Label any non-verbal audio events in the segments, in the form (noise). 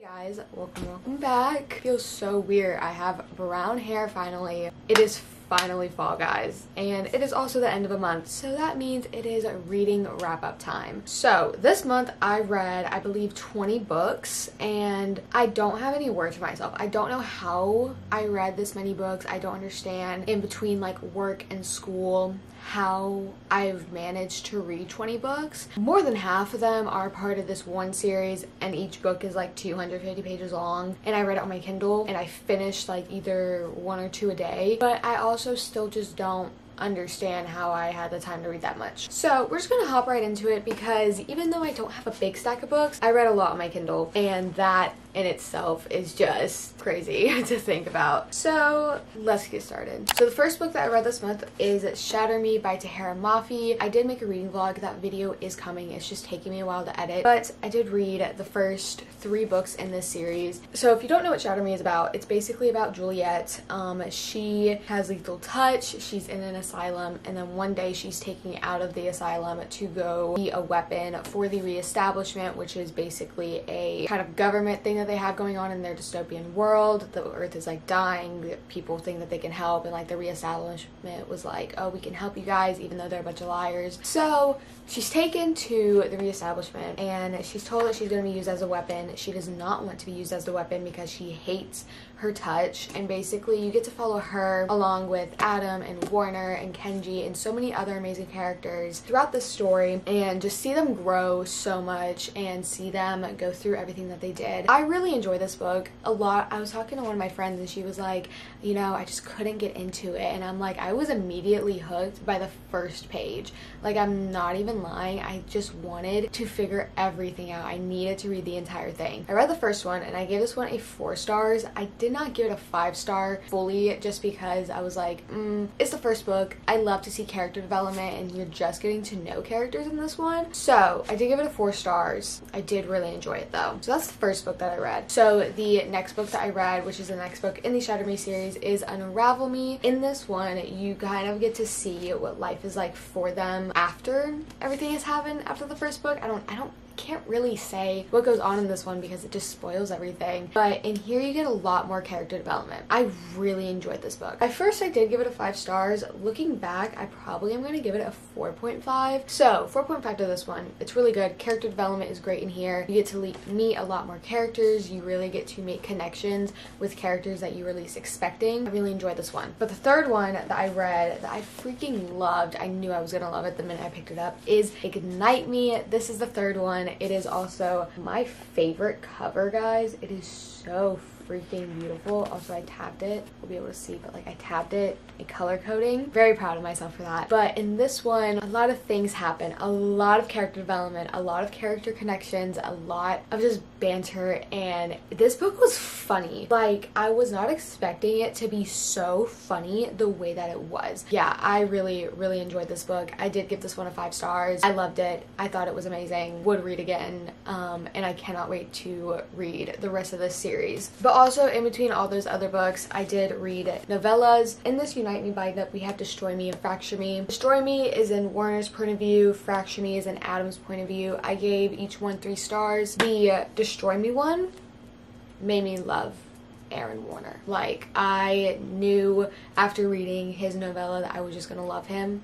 Hey guys, welcome, welcome back. Feels so weird. I have brown hair finally. It is finally fall guys. And it is also the end of the month so that means it is reading wrap up time. So this month i read i believe 20 books and i don't have any words for myself. I don't know how i read this many books. I don't understand in between like work and school how I've managed to read 20 books. More than half of them are part of this one series and each book is like 250 pages long. And I read it on my Kindle and I finished like either one or two a day. But I also still just don't understand how I had the time to read that much. So we're just gonna hop right into it because even though I don't have a big stack of books, I read a lot on my Kindle and that in itself is just crazy (laughs) to think about. So let's get started. So the first book that I read this month is Shatter Me by Tahereh Mafi. I did make a reading vlog. That video is coming. It's just taking me a while to edit. But I did read the first three books in this series. So if you don't know what Shatter Me is about, it's basically about Juliette. Um, she has lethal touch. She's in an asylum and then one day she's taking out of the asylum to go be a weapon for the reestablishment, which is basically a kind of government thing that they have going on in their dystopian world. The earth is like dying. People think that they can help, and like the reestablishment was like, oh, we can help you guys, even though they're a bunch of liars. So she's taken to the reestablishment, and she's told that she's going to be used as a weapon. She does not want to be used as a weapon because she hates her touch and basically you get to follow her along with Adam and Warner and Kenji and so many other amazing characters throughout the story and just see them grow so much and see them go through everything that they did. I really enjoy this book a lot. I was talking to one of my friends and she was like, you know, I just couldn't get into it and I'm like, I was immediately hooked by the first page. Like I'm not even lying. I just wanted to figure everything out. I needed to read the entire thing. I read the first one and I gave this one a four stars. I did not give it a five star fully just because I was like, mm, it's the first book. I love to see character development and you're just getting to know characters in this one. So I did give it a four stars. I did really enjoy it though. So that's the first book that I read. So the next book that I read, which is the next book in the Shatter Me series, is Unravel Me. In this one, you kind of get to see what life is like for them after everything has happened after the first book. I don't I don't can't really say what goes on in this one because it just spoils everything. But in here you get a lot more character development. I really enjoyed this book. At first I did give it a 5 stars. Looking back, I probably am going to give it a 4.5. So 4.5 to this one. It's really good. Character development is great in here. You get to meet a lot more characters. You really get to make connections with characters that you were least expecting. I really enjoyed this one. But the third one that I read that I freaking loved, I knew I was going to love it the minute I picked it up, is Ignite Me. This is the third one. It is also my favorite cover, guys. It is so freaking beautiful. Also, I tabbed it. We'll be able to see, but like I tabbed it in color coding. Very proud of myself for that. But in this one, a lot of things happen. A lot of character development, a lot of character connections, a lot of just banter. And this book was funny. Like, I was not expecting it to be so funny the way that it was. Yeah, I really, really enjoyed this book. I did give this one a five stars. I loved it. I thought it was amazing. Would read again. Um, and I cannot wait to read the rest of this series. But also in between all those other books, I did read novellas. In this Unite Me bind up, we have Destroy Me and Fracture Me. Destroy Me is in Warner's point of view, Fracture Me is in Adam's point of view. I gave each one three stars. The Destroy Me one made me love Aaron Warner. Like, I knew after reading his novella that I was just gonna love him.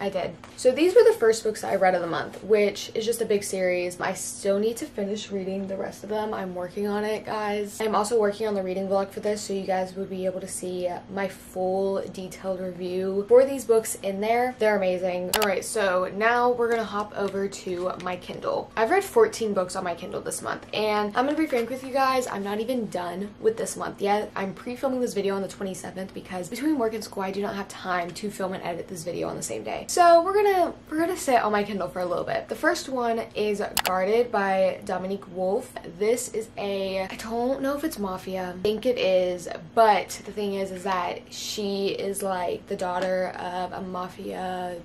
I did. So these were the first books I read of the month, which is just a big series. I still need to finish reading the rest of them. I'm working on it, guys. I'm also working on the reading vlog for this, so you guys would be able to see my full detailed review for these books in there. They're amazing. All right, so now we're gonna hop over to my Kindle. I've read 14 books on my Kindle this month, and I'm gonna be frank with you guys, I'm not even done with this month yet. I'm pre-filming this video on the 27th because between work and school, I do not have time to film and edit this video on the same day. So we're gonna we're gonna sit on my Kindle for a little bit. The first one is Guarded by Dominique Wolf. This is a I don't know if it's mafia. I think it is, but the thing is is that she is like the daughter of a mafia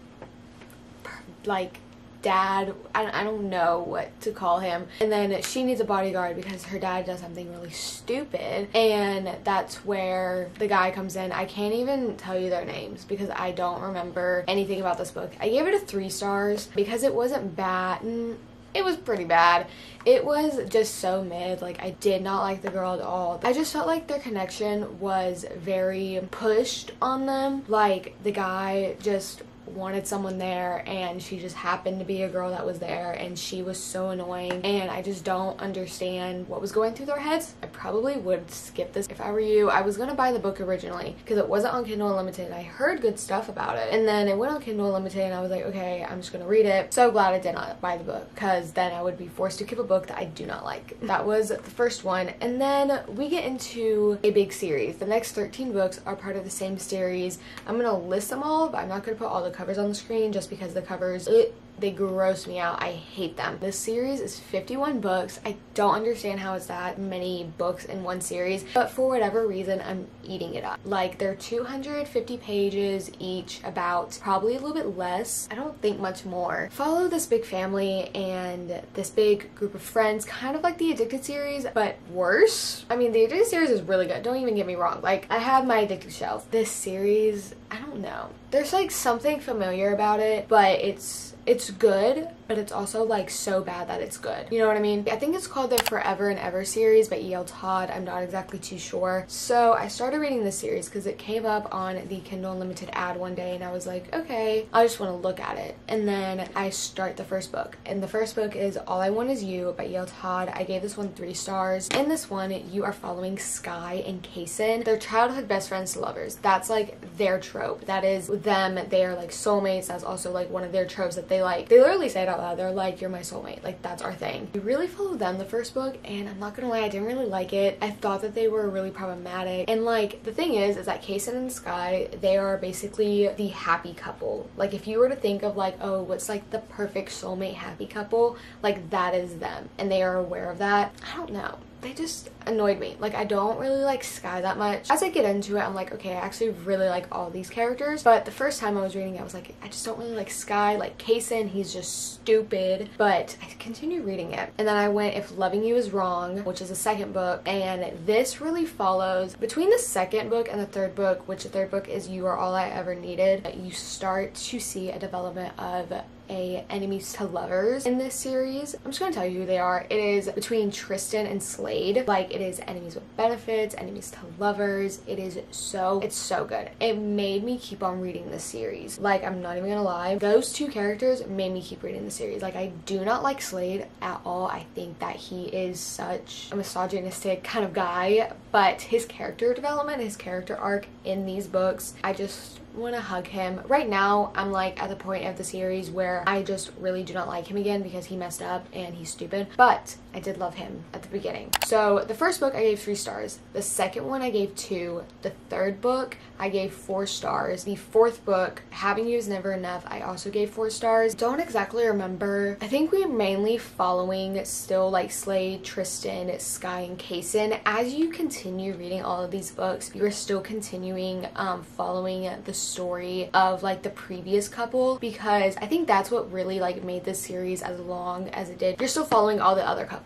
like dad. I, don't know what to call him. And then she needs a bodyguard because her dad does something really stupid. And that's where the guy comes in. I can't even tell you their names because I don't remember anything about this book. I gave it a three stars because it wasn't bad. Mm, it was pretty bad. It was just so mid. Like, I did not like the girl at all. I just felt like their connection was very pushed on them. Like, the guy just wanted someone there and she just happened to be a girl that was there and she was so annoying and I just don't understand what was going through their heads. I probably would skip this if I were you. I was gonna buy the book originally because it wasn't on Kindle Unlimited. I heard good stuff about it and then it went on Kindle Unlimited and I was like, okay, I'm just gonna read it. So glad I did not buy the book because then I would be forced to keep a book that I do not like. (laughs) That was the first one and then we get into a big series. The next 13 books are part of the same series. I'm gonna list them all, but I'm not gonna put all the covers on the screen just because the covers it they gross me out. I hate them. This series is 51 books. I don't understand how it's that many books in one series, but for whatever reason, I'm eating it up. Like, they're 250 pages each, about probably a little bit less. I don't think much more. Follow this big family and this big group of friends, kind of like the Addicted series, but worse. I mean, the Addicted series is really good. Don't even get me wrong. Like, I have my Addicted shelf. This series, I don't know. There's like something familiar about it, but it's it's good, but it's also like so bad that it's good. You know what I mean? I think it's called the Forever and Ever series by E.L. Todd. I'm not exactly too sure. So I started reading this series because it came up on the Kindle Unlimited ad one day and I was like, okay, I just want to look at it. And then I start the first book. And the first book is All I Want Is You by E.L. Todd. I gave this one three stars. In this one, you are following Skye and Cayson. They're childhood best friends to lovers. That's like their trope. That is them. They are like soulmates. That's also like one of their tropes that they like. They literally say it out loud. They're like, you're my soulmate. Like that's our thing. We really follow them the first book and I'm not gonna lie, I didn't really like it. I thought that they were really problematic. And like the thing is, is that Cayson and Skye, they are basically the happy couple. Like if you were to think of like, oh, what's like the perfect soulmate happy couple, like that is them. And they are aware of that. I don't know they just annoyed me. Like, I don't really like Skye that much. As I get into it, I'm like, okay, I actually really like all these characters. But the first time I was reading, it, I was like, I just don't really like Skye. Like, Cayson, he's just stupid. But I continued reading it. And then I went If Loving You Is Wrong, which is the second book. And this really follows between the second book and the third book, which the third book is You Are All I Ever Needed. You start to see a development of a enemies to lovers in this series. I'm just gonna tell you who they are. It is between Tristan and Slade. Like it is enemies with benefits, enemies to lovers. It is so, it's so good. It made me keep on reading the series. Like I'm not even gonna lie. Those two characters made me keep reading the series. Like I do not like Slade at all. I think that he is such a misogynistic kind of guy, but his character development, his character arc in these books, I just want to hug him. Right now, I'm like at the point of the series where I just really do not like him again because he messed up and he's stupid. But I did love him at the beginning. So the first book I gave three stars. The second one I gave two. The third book I gave four stars. The fourth book, Having You Is Never Enough, I also gave four stars. Don't exactly remember. I think we're mainly following still like Slade, Tristan, Skye, and Cayson. As you continue reading all of these books, you are still continuing um, following the story of like the previous couple because I think that's what really like made this series as long as it did. You're still following all the other couples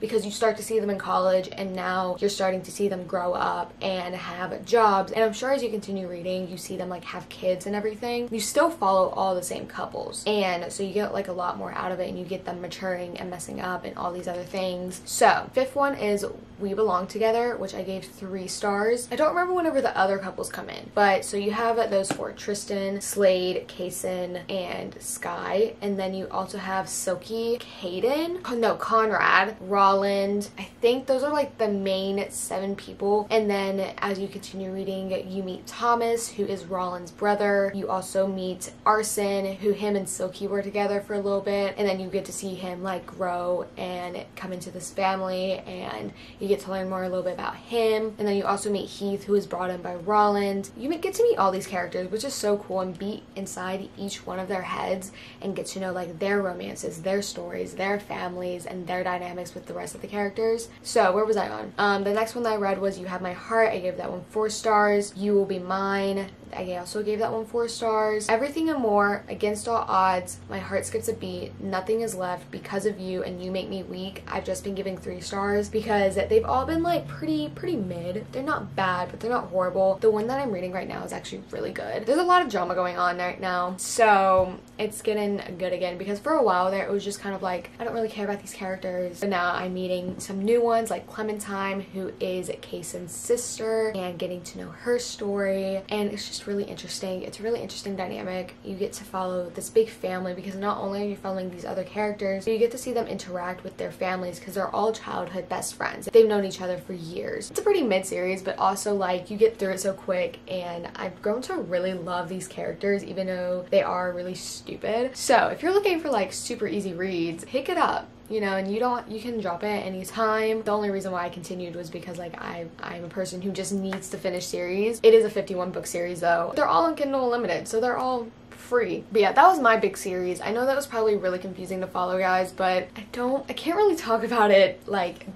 because you start to see them in college and now you're starting to see them grow up and have jobs and I'm sure as you continue reading you see them like have kids and everything. You still follow all the same couples and so you get like a lot more out of it and you get them maturing and messing up and all these other things. So fifth one is We Belong Together which I gave three stars. I don't remember whenever the other couples come in but so you have those four Tristan, Slade, Cayson, and Skye. And then you also have Silky, Caden, no, Conrad, Rolland. I think those are like the main seven people. And then as you continue reading, you meet Thomas, who is Rolland's brother. You also meet Arson, who him and Silky were together for a little bit. And then you get to see him like grow and come into this family and you get to learn more a little bit about him. And then you also meet Heath, who is brought in by Rolland. You get to meet all these characters characters, which is so cool, and be inside each one of their heads and get to know like their romances, their stories, their families, and their dynamics with the rest of the characters. So where was I on? Um, the next one that I read was You Have My Heart. I gave that one four stars. You Will Be Mine. I also gave that one four stars. Everything and More, Against All Odds, My Heart Skips a Beat, Nothing Is Left, Because of You, and You Make Me Weak, I've just been giving three stars because they've all been like pretty, pretty mid. They're not bad, but they're not horrible. The one that I'm reading right now is actually really good. There's a lot of drama going on right now, so it's getting good again because for a while there it was just kind of like, I don't really care about these characters. But now I'm meeting some new ones like Clementine, who is Cayson's sister, and getting to know her story. And it's just really interesting. It's a really interesting dynamic. You get to follow this big family because not only are you following these other characters, you get to see them interact with their families because they're all childhood best friends. They've known each other for years. It's a pretty mid-series, but also like you get through it so quick and I've grown to really love these characters even though they are really stupid. So if you're looking for like super easy reads, pick it up you know and you don't you can drop it anytime the only reason why i continued was because like i i'm a person who just needs to finish series it is a 51 book series though they're all on kindle unlimited so they're all free. But yeah, that was my big series. I know that was probably really confusing to follow, guys, but I don't, I can't really talk about it like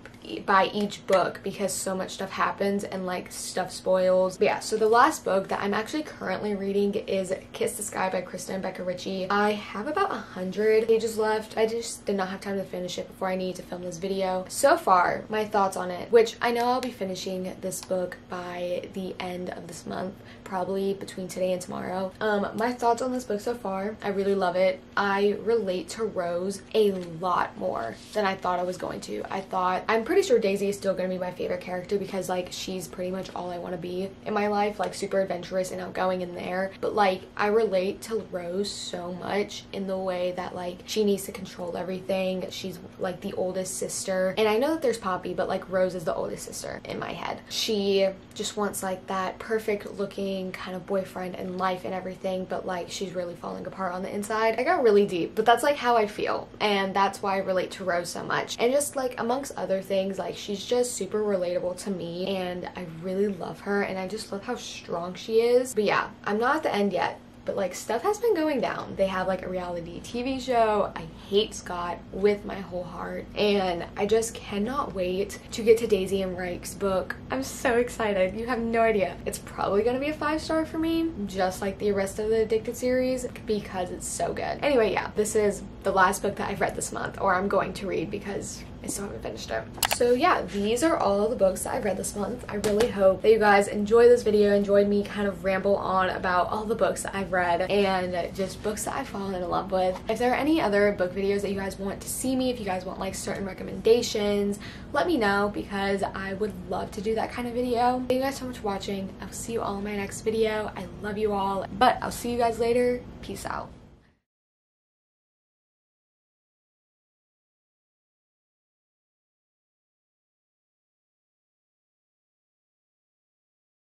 by each book because so much stuff happens and like stuff spoils. But yeah, so the last book that I'm actually currently reading is Kiss the Sky by Krista and Becca Ritchie. I have about a hundred pages left. I just did not have time to finish it before I needed to film this video. So far, my thoughts on it, which I know I'll be finishing this book by the end of this month, probably between today and tomorrow. Um, my thoughts on this book so far, I really love it. I relate to Rose a lot more than I thought I was going to. I thought, I'm pretty sure Daisy is still gonna be my favorite character because like she's pretty much all I want to be in my life, like super adventurous and outgoing in there. But like I relate to Rose so much in the way that like she needs to control everything. She's like the oldest sister. And I know that there's Poppy, but like Rose is the oldest sister in my head. She just wants like that perfect looking kind of boyfriend and life and everything, but like she's really falling apart on the inside. I got really deep, but that's like how I feel. And that's why I relate to Rose so much. And just like amongst other things, things. Like she's just super relatable to me and I really love her and I just love how strong she is. But yeah, I'm not at the end yet but like stuff has been going down. They have like a reality TV show. I hate Scott with my whole heart and I just cannot wait to get to Daisy and Ryke's book. I'm so excited. You have no idea. It's probably gonna be a five star for me, just like the rest of the Addicted series because it's so good. Anyway, yeah, this is the last book that I've read this month or I'm going to read because I still haven't finished it. So yeah, these are all the books that I've read this month. I really hope that you guys enjoy this video, enjoyed me kind of ramble on about all the books that I've read and just books that I've fallen in love with. If there are any other book videos that you guys want to see me, if you guys want like certain recommendations, let me know because I would love to do that kind of video. Thank you guys so much for watching. I'll see you all in my next video. I love you all, but I'll see you guys later. Peace out.